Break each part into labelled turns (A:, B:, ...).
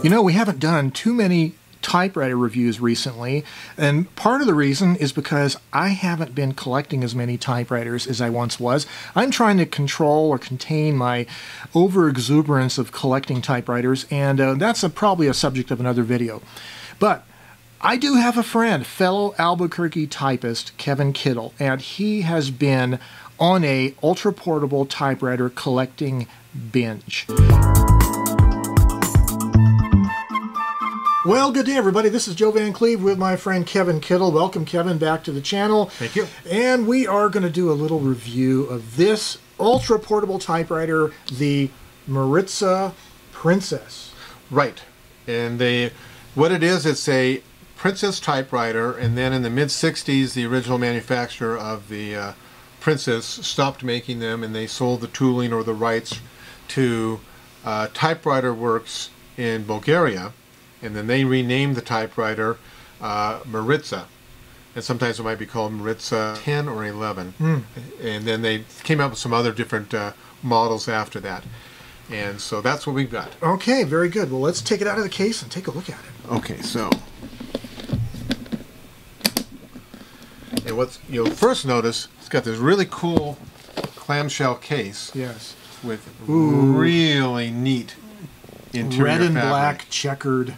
A: You know, we haven't done too many typewriter reviews recently, and part of the reason is because I haven't been collecting as many typewriters as I once was. I'm trying to control or contain my overexuberance of collecting typewriters, and uh, that's a, probably a subject of another video. But I do have a friend, fellow Albuquerque typist Kevin Kittle, and he has been on a ultra portable typewriter collecting binge. Well, good day, everybody. This is Joe Van Cleave with my friend Kevin Kittle. Welcome, Kevin, back to the channel.
B: Thank you.
A: And we are going to do a little review of this ultra portable typewriter, the Maritsa Princess.
B: Right. And they, what it is, it's a Princess typewriter, and then in the mid 60s, the original manufacturer of the uh, Princess stopped making them, and they sold the tooling or the rights to uh, Typewriter Works in Bulgaria and then they renamed the typewriter uh, Maritsa. And sometimes it might be called Maritsa 10 or 11.
A: Mm.
B: And then they came up with some other different uh, models after that. And so that's what we've got.
A: Okay, very good. Well, let's take it out of the case and take a look at it.
B: Okay, so. And what you'll first notice, it's got this really cool clamshell case.
A: Yes.
B: With
A: Ooh.
B: really neat interior
A: Red and
B: fabric.
A: black checkered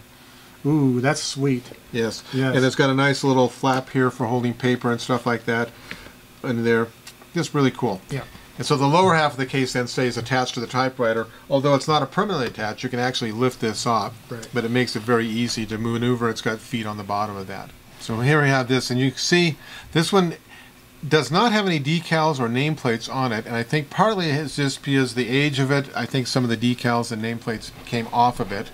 A: Ooh, that's sweet.
B: Yes.
A: Yes.
B: And it's got a nice little flap here for holding paper and stuff like that. And they're just really cool.
A: Yeah.
B: And so the lower half of the case then stays attached to the typewriter. Although it's not a permanently attached, you can actually lift this up,
A: Right.
B: But it makes it very easy to maneuver. It's got feet on the bottom of that. So here we have this, and you can see this one does not have any decals or nameplates on it. And I think partly it's just because the age of it, I think some of the decals and nameplates came off of it.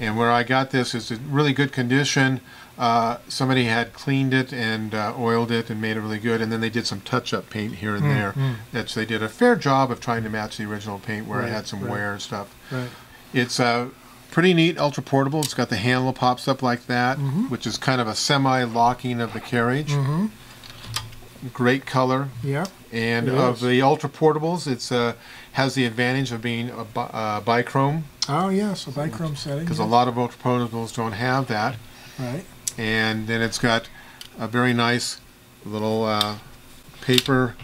B: And where I got this is in really good condition. Uh, somebody had cleaned it and uh, oiled it and made it really good, and then they did some touch-up paint here and
A: Mm,
B: there.
A: mm.
B: That's they did a fair job of trying to match the original paint where
A: Right,
B: it had some
A: right.
B: wear and stuff.
A: Right.
B: It's uh, pretty neat, ultra portable. It's got the handle pops up like that,
A: Mhm.
B: which is kind of a semi-locking of the carriage.
A: Mm-hmm.
B: Great color,
A: Yeah.
B: and of the ultra portables, it's uh, has the advantage of being a bi- uh, bichrome
A: Oh, yes, a bichrome setting.
B: because
A: yeah.
B: a lot of ultra portables don't have that.
A: Right.
B: and then it's got a very nice little uh, paper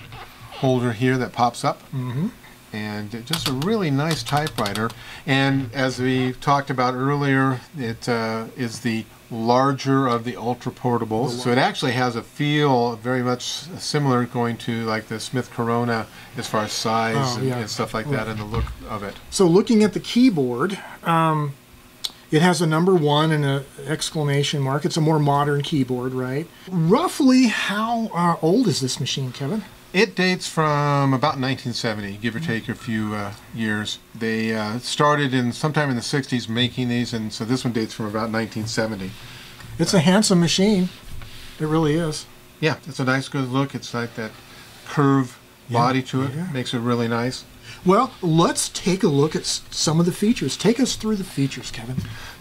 B: holder here that pops up
A: Mm-hmm.
B: and just a really nice typewriter and as we talked about earlier it uh, is the larger of the ultra portables so it actually has a feel very much similar going to like the Smith Corona as far as size
A: Oh,
B: and,
A: yeah.
B: and stuff like that and the look of it
A: So looking at the keyboard, um, it has a number one and an exclamation mark. It's a more modern keyboard, right? Roughly how uh, old is this machine, Kevin?
B: It dates from about 1970, give or take a few uh, years. They uh, started in sometime in the 60s making these, and so this one dates from about 1970.
A: It's a handsome machine. It really is.
B: Yeah, it's a nice, good look. It's like that curve
A: Yeah,
B: body to it,
A: yeah.
B: makes it really nice.
A: Well, let's take a look at some of the features. Take us through the features, Kevin.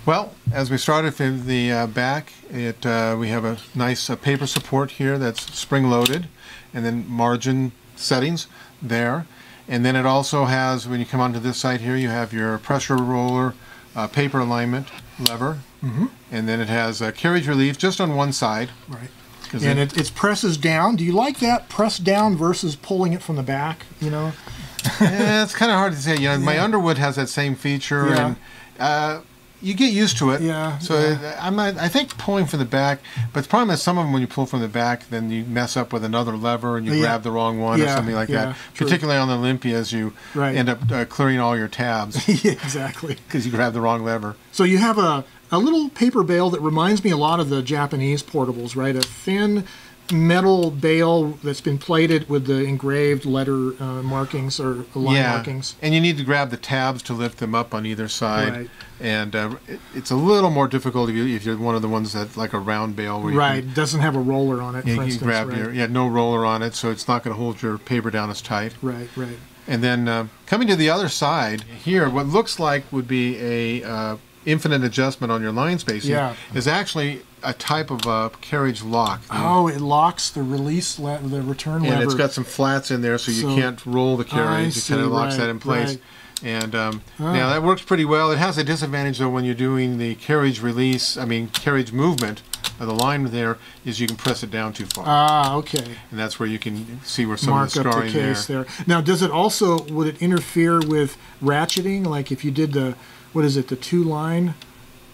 B: Well, as we started from the uh, back, it uh, we have a nice uh, paper support here that's spring-loaded, and then margin settings there. And then it also has, when you come onto this side here, you have your pressure roller, uh, paper alignment lever,
A: Mm-hmm.
B: and then it has a carriage relief just on one side.
A: Right. And
B: it-
A: it, presses down. Do you like that press down versus pulling it from the back? You know?
B: eh, it's kind of hard to say. You know, my
A: Yeah.
B: Underwood has that same feature,
A: Yeah.
B: and uh, you get used to it.
A: Yeah,
B: So
A: yeah.
B: I'm not. I think pulling from the back, but the problem is some of them when you pull from the back, then you mess up with another lever and you
A: Yeah.
B: grab the wrong one or something like
A: yeah,
B: that.
A: true.
B: Particularly on the Olympias, you
A: Right.
B: end up uh, clearing all your tabs
A: yeah, exactly.
B: because you grab the wrong lever.
A: So you have a, a little paper bale that reminds me a lot of the Japanese portables, right? A thin metal bale that's been plated with the engraved letter uh, markings or line
B: yeah,
A: markings.
B: and you need to grab the tabs to lift them up on either side.
A: Right.
B: And uh, it, it's a little more difficult if, you, if you're one of the ones that like a round bale where you can
A: Right, doesn't have a roller on it,
B: Yeah, you
A: instance.
B: grab
A: right?
B: your yeah no roller on it, so it's not going to hold your paper down as tight.
A: Right, right.
B: And then uh, coming to the other side here, what looks like would be a uh, infinite adjustment on your line spacing
A: Yeah.
B: is actually a type of a carriage lock.
A: Oh, it locks the release, le- the return
B: and
A: lever.
B: it's got some flats in there, so you
A: So-
B: can't roll the carriage. It kind of locks
A: right,
B: that in place.
A: right.
B: And um,
A: Ah.
B: now that works pretty well. It has a disadvantage though when you're doing the carriage release, I mean carriage movement of the line there is you can press it down too far.
A: Ah, okay.
B: and that's where you can see where some
A: Mark
B: of the
A: up the
B: scarring there.
A: case there. Now, does it also would it interfere with ratcheting? Like if you did the what is it, the two line?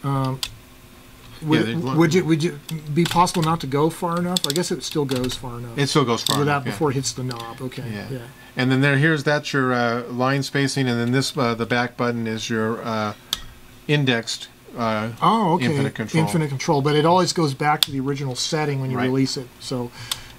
A: Um, would,
B: Yeah,
A: would it would it be possible not to go far enough? I guess it still goes far enough
B: It still goes far
A: without
B: enough, yeah.
A: before it hits the knob. Okay.
B: Yeah.
A: Yeah.
B: And then there, here's that's your uh, line spacing, and then this uh, the back button is your uh, indexed. Uh,
A: Oh, okay.
B: Infinite control.
A: Infinite control, but it always goes back to the original setting when you
B: Right.
A: release it. So,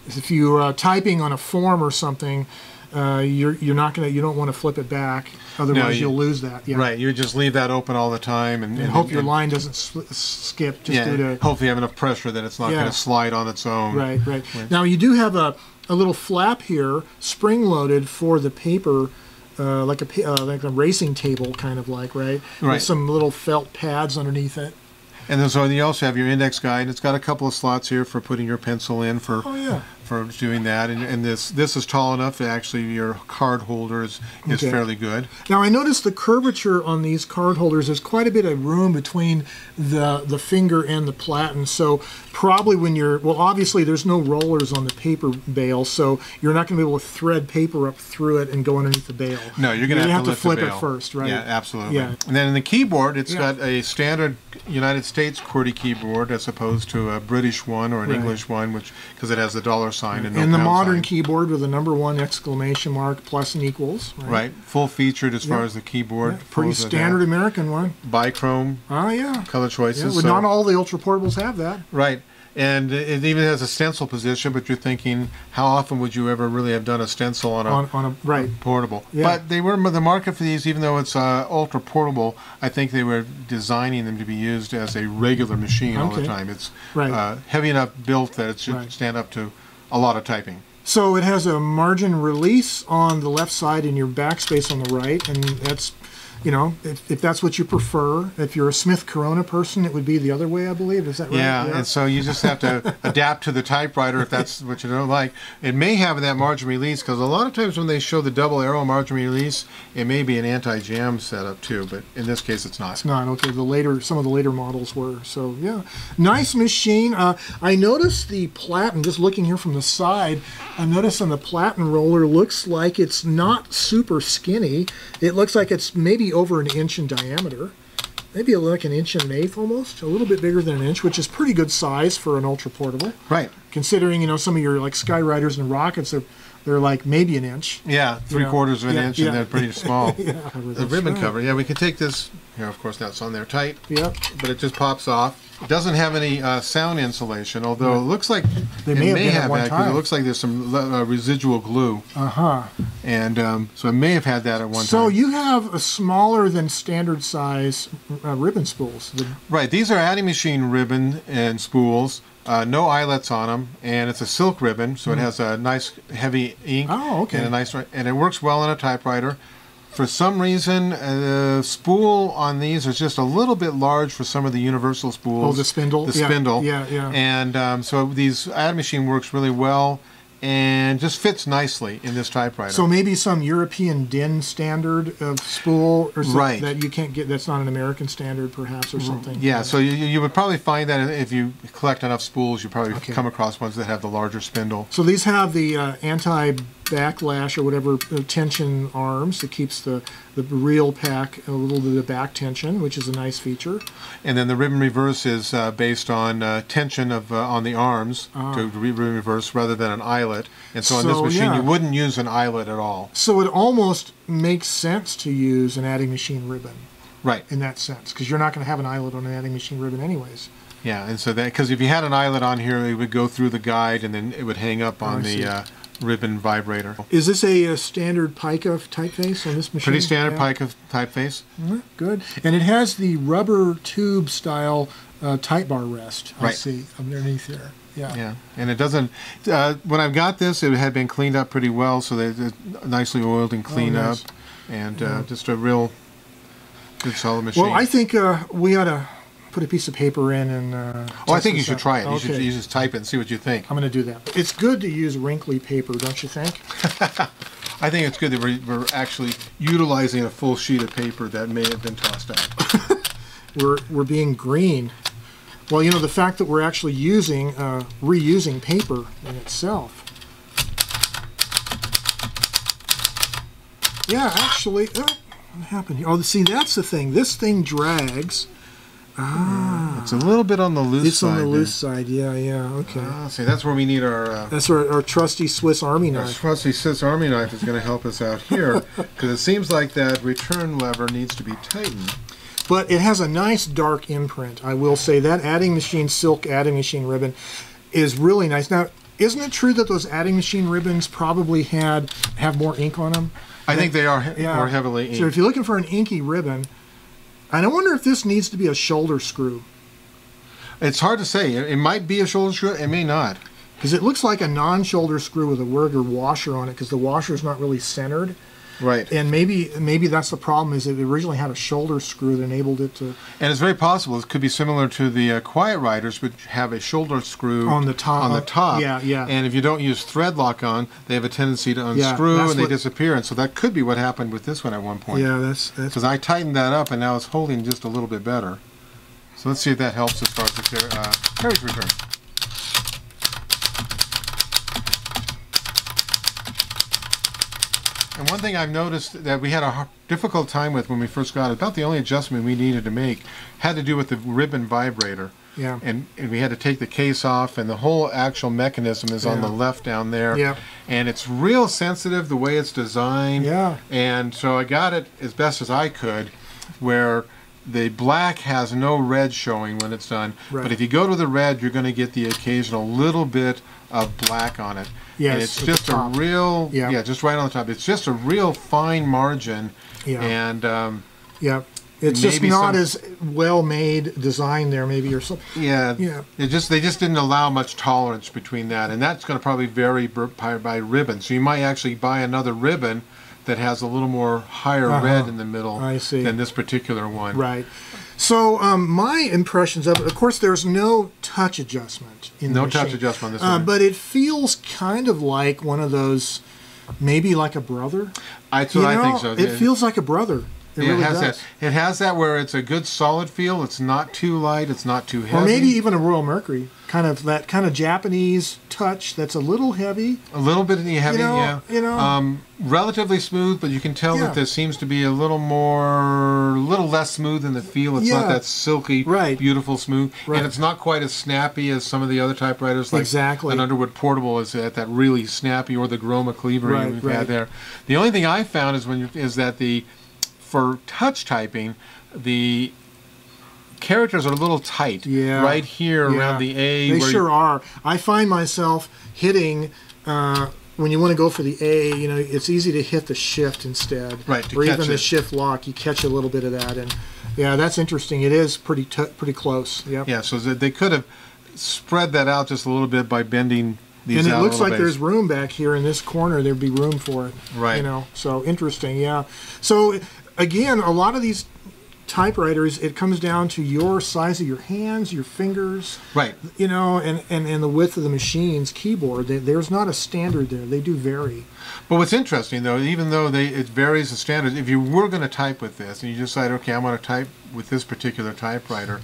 A: if you're uh, typing on a form or something, uh, you're you're not gonna you don't want to flip it back, otherwise
B: you-
A: you'll lose that. Yeah.
B: Right, you just leave that open all the time, and,
A: And hope your line doesn't skip just
B: Yeah,
A: due to
B: hopefully you have enough pressure that it's not
A: Yeah.
B: going to slide on its own.
A: right, right. Now you do have a, a little flap here, spring loaded for the paper, uh, like a uh, like a erasing table kind of like right,
B: Right.
A: with some little felt pads underneath it.
B: And then so you also have your index guide. And it's got a couple of slots here for putting your pencil in for
A: Oh yeah.
B: For doing that. And, and this this is tall enough that actually your card holder is, is
A: Okay.
B: fairly good.
A: Now I noticed the curvature on these card holders. There's quite a bit of room between the the finger and the platen. So probably when you're well, obviously there's no rollers on the paper bale, so you're not going to be able to thread paper up through it and go underneath the bale.
B: No, you're going to
A: have to
B: lift
A: flip it first, right?
B: Yeah, absolutely.
A: Yeah.
B: And then in the keyboard, it's
A: Yeah.
B: got a standard United States QWERTY keyboard as opposed to a British one or an
A: Right.
B: English one, which because it has the dollar sign and no
A: and the modern
B: sign.
A: keyboard with a number one exclamation mark plus and equals. Right.
B: Right, full featured as far as the keyboard.
A: Yeah, pretty standard. American one.
B: Bichrome
A: Oh yeah.
B: color
A: Yeah,
B: choices.
A: well,
B: so-
A: not all the ultra portables have that.
B: Right. And it even has a stencil position, but you're thinking, how often would you ever really have done a stencil on a
A: On, on a right.
B: portable?
A: Yeah.
B: But they were the market for these, even though it's uh, ultra portable. I think they were designing them to be used as a regular machine all the time. It's
A: Right.
B: uh, heavy enough built that it should
A: Right.
B: stand up to a lot of typing.
A: So it has a margin release on the left side and your backspace on the right, and that's, you know, if, if that's what you prefer. If you're a Smith Corona person, it would be the other way, I believe. Is that right?
B: Yeah, and so you just have to adapt to the typewriter if that's what you don't like. It may have that margin release because a lot of times when they show the double arrow margin release, it may be an anti-jam setup too, but in this case it's not.
A: It's not okay. The later, some of the later models were. So yeah, nice machine. Uh, I noticed the platen. Just looking here from the side, I noticed on the platen roller looks like it's not super skinny. It looks like it's maybe over an inch in diameter, maybe like an inch and an eighth almost, a little bit bigger than an inch, which is pretty good size for an ultra portable.
B: Right.
A: Considering you know some of your like Skyriters and rockets, they're they're like maybe an inch.
B: Yeah, three
A: know,
B: quarters of an
A: yeah,
B: inch,
A: yeah.
B: and they're pretty small.
A: Yeah,
B: The ribbon
A: right.
B: cover, yeah, we can take this. Here, of course, now it's on there tight,
A: Yep.
B: but it just pops off. It doesn't have any uh, sound insulation, although it looks like
A: They
B: it
A: may have been at one
B: that 'cause
A: time.
B: it looks like there's some uh, residual glue,
A: Uh huh.
B: And um, so I may have had that at one
A: So
B: time.
A: So you have a smaller than standard size uh, ribbon spools.
B: Right, these are adding machine ribbon and spools. Uh, no eyelets on them, and it's a silk ribbon, so it has a nice heavy ink.
A: Hmm. Oh, okay.
B: And a nice, and it works well on a typewriter. For some reason, uh, the spool on these is just a little bit large for some of the universal spools.
A: Oh, the spindle?
B: The
A: Yeah,
B: spindle.
A: yeah, yeah.
B: And um, so these adding machine works really well, and just fits nicely in this typewriter.
A: so maybe some European DIN standard of spool or something
B: Right.
A: that you can't get. That's not an American standard, perhaps, or something.
B: Yeah, so you, you would probably find that if you collect enough spools, you probably
A: Okay.
B: come across ones that have the larger spindle.
A: So these have the uh, anti-backlash or whatever uh, tension arms that keeps the the reel pack a little bit of back tension, which is a nice feature.
B: And then the ribbon reverse is uh, based on uh, tension of uh, on the arms to re- ribbon reverse rather than an eyelet. And so, on this
A: Ah.
B: Machine,
A: yeah.
B: you wouldn't use an eyelet at all.
A: So it almost makes sense to use an adding machine ribbon
B: Right.
A: in that sense, because you're not going to have an eyelet on an adding machine ribbon anyways.
B: Yeah. And so that because if you had an eyelet on here, it would go through the guide and then it would hang up on
A: Oh,
B: the uh, ribbon vibrator.
A: Is this a, uh standard Pica typeface on this machine?
B: Pretty standard
A: Yeah.
B: Pica typeface.
A: Mhm, Good. And it has the rubber tube style uh, type bar rest. I
B: Right.
A: see underneath there. Yeah.
B: Yeah, and it doesn't. Uh, when I got this, it had been cleaned up pretty well, so they nicely oiled and cleaned
A: Oh, nice.
B: up, and uh, just a real good solid machine.
A: Well, I think uh, we ought to put a piece of paper in and. Uh,
B: oh, I think you should
A: out.
B: try it. You should you just type it and see what you think.
A: I'm going to do that. It's good to use wrinkly paper, don't you think?
B: I think it's good that we're, we're actually utilizing a full sheet of paper that may have been tossed out.
A: We're we're being green. Well, you know the fact that we're actually using uh, reusing paper in itself. Yeah, actually, uh, what happened here? Oh, see, that's the thing. This thing drags. Ah,
B: It's a little bit on the loose
A: it's
B: side.
A: on the
B: there.
A: loose side. Yeah, yeah. Okay.
B: Ah, see, that's where we need our. Uh,
A: That's our, our trusty Swiss Army knife.
B: our trusty Swiss Army knife is going to help us out here because it seems like that return lever needs to be tightened.
A: But it has a nice dark imprint. I will say that adding machine silk adding machine ribbon is really nice. Now, isn't it true that those adding machine ribbons probably had have more ink on them?
B: I think they are he-
A: Yeah.
B: more heavily inked.
A: So if you're looking for an inky ribbon, and I wonder if this needs to be a shoulder screw
B: It's hard to say. It, might be a shoulder screw. It may not.
A: because it looks like a non-shoulder screw with a Werger washer on it because the washer is not really centered.
B: Right.
A: And maybe maybe that's the problem is it originally had a shoulder screw that enabled it to
B: And it's very possible it could be similar to the uh, Quiet-Riters, which have a shoulder screw
A: On the top.
B: On the top,
A: Yeah, yeah.
B: And if you don't use thread lock on, they have a tendency to unscrew
A: that's
B: and they
A: what-
B: disappear. And so that could be what happened with this one at one point.
A: yeah that's that's
B: Because I tightened that up and now it's holding just a little bit better. So let's see if that helps as far as the car- uh, carriage return. And one thing I've noticed that we had a difficult time with when we first got it, about the only adjustment we needed to make, had to do with the ribbon vibrator.
A: yeah
B: And, and we had to take the case off, and the whole actual mechanism is on the left down there.
A: Yeah.
B: And it's real sensitive the way it's designed.
A: Yeah.
B: And so I got it as best as I could, where the black has no red showing when it's done.
A: Right.
B: But if you go to the red, you're going to get the occasional little bit of black on it.
A: Yes,
B: And it's just a real,
A: Yeah.
B: yeah, just right on the top. It's just a real fine margin.
A: Yeah.
B: And um,
A: yeah. It's just not
B: some-
A: as well made design there, maybe or something.
B: Yeah,
A: Yeah.
B: It just they just didn't allow much tolerance between that, and that's going to probably vary by, by ribbon. So you might actually buy another ribbon that has a little more higher
A: Uh-huh.
B: red in the middle
A: I see.
B: than this particular one.
A: Right. So um, my impressions of it, of course, there's no touch adjustment in
B: No touch adjustment on this
A: Uh,
B: one.
A: but it feels kind of like one of those, maybe like a brother.
B: That's
A: You
B: what I
A: know,
B: think so.
A: It
B: Yeah.
A: feels like a brother. It
B: Yeah,
A: really
B: it has
A: does.
B: that. It has that where it's a good solid feel. It's not too light. It's not too heavy.
A: Or maybe even a Royal Mercury, kind of that kind of Japanese touch that's a little heavy.
B: a little bit heavy.
A: know-
B: yeah,
A: you know-
B: um, relatively smooth, but you can tell
A: Yeah.
B: that there seems to be a little more, a little less smooth in the feel. It's not that silky,
A: Right.
B: beautiful smooth,
A: Right.
B: and it's not quite as snappy as some of the other typewriters. Like
A: Exactly.
B: An Underwood Portable is at that really snappy, or the Groma Kolibri
A: Right,
B: we've
A: right.
B: had there. The only thing I found is when you, is that the for touch typing, the characters are a little tight.
A: Yeah.
B: Right here
A: Yeah.
B: around the A.
A: They
B: you-
A: sure are. I find myself hitting. Uh, when you want to go for the A, you know, it's easy to hit the shift instead,
B: Right,
A: or even the shift lock. You catch a little bit of that, and yeah, that's interesting. It is pretty t- pretty close. Yep.
B: Yeah, so they could have spread that out just a little bit by bending these
A: and it looks like there's room back here in this corner. There'd be room for it.
B: Right.
A: You know, so interesting. Yeah. So again, a lot of these typewriters, it comes down to your size of your hands, your fingers,
B: right.
A: you know, and, and, and the width of the machine's keyboard. They, there's not a standard there. They do vary.
B: But what's interesting though, even though they it varies the standards, if you were going to type with this and you decide, okay, I'm going to type with this particular typewriter,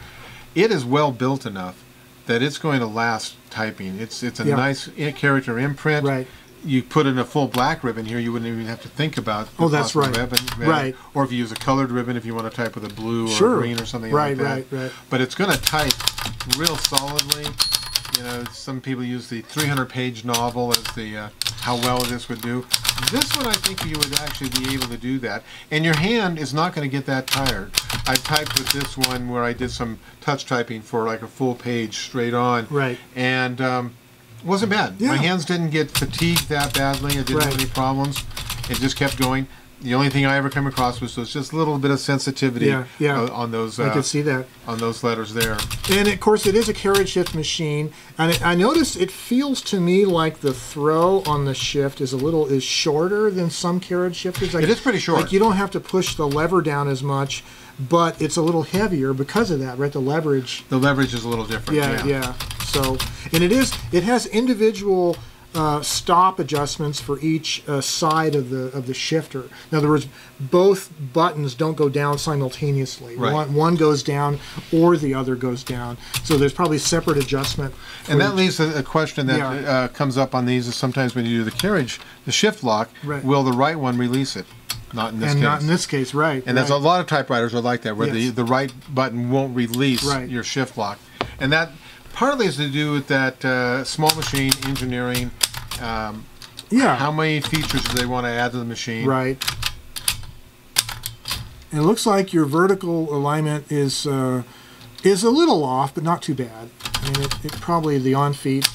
B: it is well built enough that it's going to last typing. It's it's a
A: Yeah.
B: nice eh, character imprint.
A: Right.
B: You put in a full black ribbon here, you wouldn't even have to think about.
A: Oh, that's right.
B: Ribbon, ribbon.
A: Right.
B: Or if you use a colored ribbon, if you want to type with a blue or
A: Sure.
B: green or something
A: Right,
B: like that.
A: right, right.
B: But it's going to type real solidly. You know, some people use the 300-page novel as the uh, how well this would do. This one, I think you would actually be able to do that, and your hand is not going to get that tired. I typed with this one where I did some touch typing for like a full page straight on,
A: Right.
B: And um, wasn't bad.
A: Yeah.
B: My hands didn't get fatigued that badly. I didn't have any problems. It just kept going. The only thing I ever came across was, was just a little bit of sensitivity
A: Yeah, yeah.
B: uh, on those
A: I
B: uh,
A: could see that.
B: on those letters there.
A: And of course, it is a carriage shift machine, and it, I notice it feels to me like the throw on the shift is a little is shorter than some carriage shifters. Like,
B: It is pretty short.
A: Like you don't have to push the lever down as much, but it's a little heavier because of that, right? The leverage.
B: The leverage is a little different.
A: Yeah, yeah. So, and it is it has individual uh, stop adjustments for each uh, side of the of the shifter. In other words, both buttons don't go down simultaneously.
B: Right.
A: One, one goes down or the other goes down. So there's probably separate adjustment.
B: And that
A: each-
B: leaves a, a question that
A: Yeah.
B: uh, comes up on these is sometimes when you do the carriage, the shift lock,
A: Right.
B: will the right one release it? Not in this
A: and
B: case.
A: not in this case, right?
B: and there's a lot of typewriters are like that, where
A: Yes.
B: the, the right button won't release
A: Right.
B: your shift lock. And that partly has to do with that uh, small machine engineering. Um,
A: yeah.
B: how many features do they want to add to the machine?
A: Right. It looks like your vertical alignment is uh, is a little off, but not too bad. I mean, it, it probably the on feet.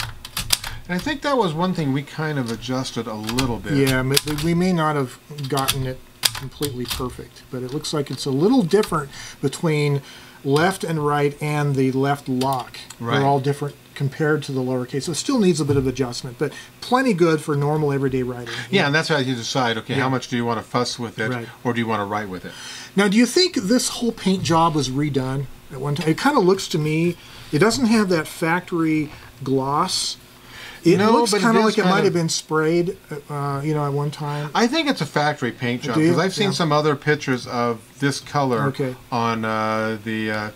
B: And I think that was one thing we kind of adjusted a little bit.
A: Yeah, we may not have gotten it completely perfect, but it looks like it's a little different between left and right and the left lock.
B: Right.
A: They're all different compared to the lowercase. So it still needs a bit of adjustment, but plenty good for normal everyday writing.
B: Yeah, and that's how you decide. Okay,
A: Yeah.
B: how much do you want to fuss with it,
A: Right.
B: or do you want to write with it?
A: Now, do you think this whole paint job was redone at one time? It kind of looks to me, it doesn't have that factory gloss. It
B: No,
A: looks kind of like it might
B: of-
A: have been sprayed, uh, you know, at one time.
B: I think it's a factory paint job because I've seen
A: Yeah.
B: some other pictures of this color
A: Okay.
B: on uh, the uh,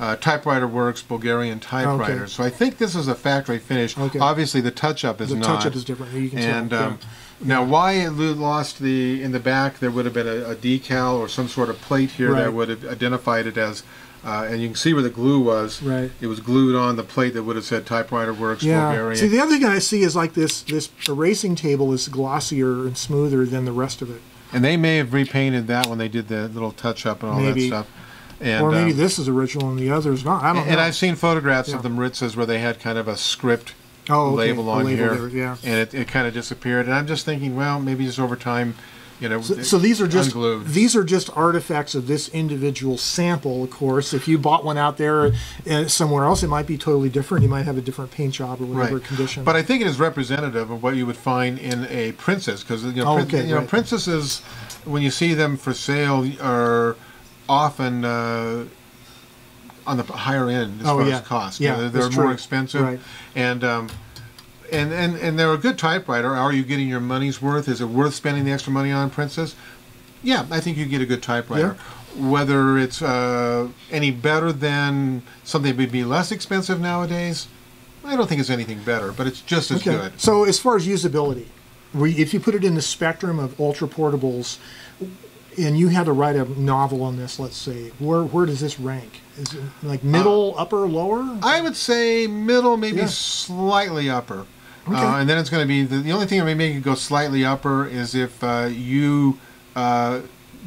B: uh, Typewriter Works Bulgarian typewriter.
A: Okay.
B: So I think this is a factory finish.
A: Okay.
B: Obviously, the touch-up is
A: The
B: not.
A: touch-up is different. You can
B: And
A: tell.
B: um, now, why it lost the in the back? There would have been a, a decal or some sort of plate here
A: Right.
B: that would have identified it as. Uh, and you can see where the glue was.
A: Right.
B: It was glued on the plate that would have said Typewriter Works
A: yeah.
B: Bulgarian.
A: See, the other thing I see is like this this erasing table is glossier and smoother than the rest of it.
B: And they may have repainted that when they did the little touch up and all
A: Maybe.
B: that stuff. And,
A: or maybe
B: um,
A: this is original and the other is not. I don't
B: and
A: know.
B: And I've seen photographs
A: Yeah.
B: of the Maritsas where they had kind of a script
A: oh, okay.
B: label on
A: label
B: here,
A: there, yeah.
B: and it, it kind of disappeared. And I'm just thinking, well, maybe just over time, you know,
A: So, so these are just
B: unglued.
A: these are just artifacts of this individual sample. Of course, if you bought one out there uh, somewhere else, it might be totally different. You might have a different paint job or whatever
B: Right.
A: condition.
B: But I think it is representative of what you would find in a princess, because you know,
A: Oh, okay,
B: you know princesses, when you see them for sale, are often uh, on the higher end as
A: Oh,
B: far
A: yeah.
B: as cost.
A: Yeah,
B: You know, they're
A: that's
B: more
A: true.
B: expensive,
A: Right.
B: and. Um, and, and, and they're a good typewriter. Are you getting your money's worth? Is it worth spending the extra money on Princess? Yeah, I think you get a good typewriter. Whether it's uh, any better than something that would be less expensive nowadays, I don't think it's anything better, but it's just as
A: okay.
B: good.
A: So as far as usability, we, if you put it in the spectrum of ultra portables, and you had to write a novel on this, let's say, where where does this rank? Is it like middle, upper, lower?
B: I would say middle, maybe
A: Yeah.
B: slightly upper.
A: Okay.
B: Uh, and then it's going to be the, the only thing that may make it go slightly upper is if uh, you uh,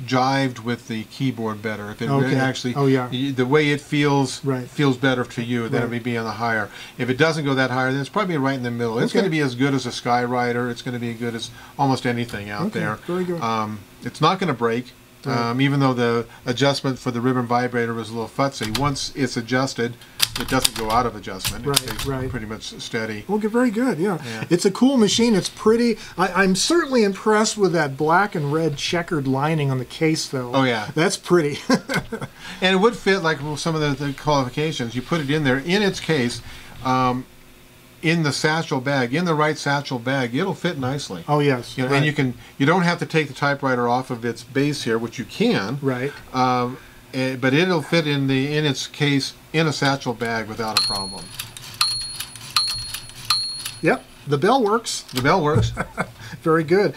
B: jived with the keyboard better. If it
A: Okay.
B: actually,
A: Oh, yeah.
B: the way it feels
A: Right.
B: feels better to you, then
A: Right.
B: it may be on the higher. If it doesn't go that higher, then it's probably right in the middle. It's
A: Okay.
B: going to be as good as a Skyriter. It's going to be as good as almost anything out
A: Okay,
B: there.
A: very good.
B: Um, it's not going to break. Um, even though the adjustment for the ribbon vibrator was a little futzy, once it's adjusted, it doesn't go out of adjustment.
A: Right,
B: it stays
A: right.
B: pretty much steady.
A: Well, very good. Yeah.
B: Yeah.
A: it's a cool machine. It's pretty. I, I'm certainly impressed with that black and red checkered lining on the case, though.
B: Oh, yeah.
A: that's pretty.
B: And it would fit like some of the, the qualifications. You put it in there in its case, um, in the satchel bag, in the right satchel bag, it'll fit nicely.
A: oh yes,
B: You know,
A: right.
B: And you can you don't have to take the typewriter off of its base here, which you can.
A: right.
B: Um, eh, but it'll fit in the in its case in a satchel bag without a problem.
A: Yep, the bell works.
B: The bell works.
A: Very good.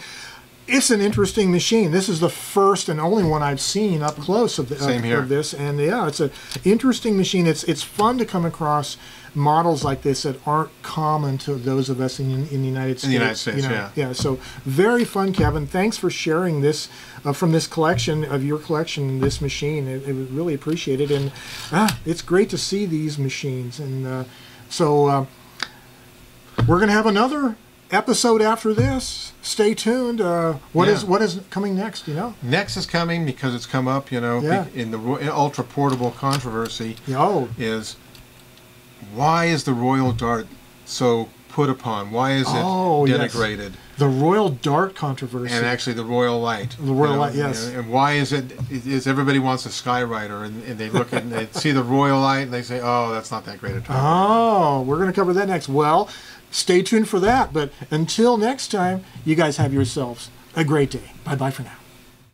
A: It's an interesting machine. This is the first and only one I've seen up close of, the,
B: Same
A: of,
B: here.
A: of this, and yeah, it's an interesting machine. It's it's fun to come across models like this that aren't common to those of us in, in the United States.
B: In the United States,
A: you know.
B: yeah.
A: Yeah, so very fun, Kevin. Thanks for sharing this uh, from this collection of your collection, this machine. It, it was really appreciated, and ah, it's great to see these machines. And uh, so uh, we're going to have another episode after this. Stay tuned. Uh, what is
B: Yeah.
A: what is coming next? You know?
B: Next is coming because it's come up, you know,
A: Yeah.
B: in the ultra portable controversy.
A: Oh,
B: is why is the Royal Dart so put upon? Why is it
A: Oh, yes.
B: denigrated?
A: The Royal Dart controversy.
B: And actually, the Royal Light.
A: The Royal
B: you know,
A: Light, yes.
B: And why is it? Is everybody wants a Skyriter, and, and they look at and they see the Royal Light, and they say, "Oh, that's not that great a typewriter."
A: Oh, we're going to cover that next. Well, stay tuned for that. But until next time, you guys have yourselves a great day. Bye bye for now.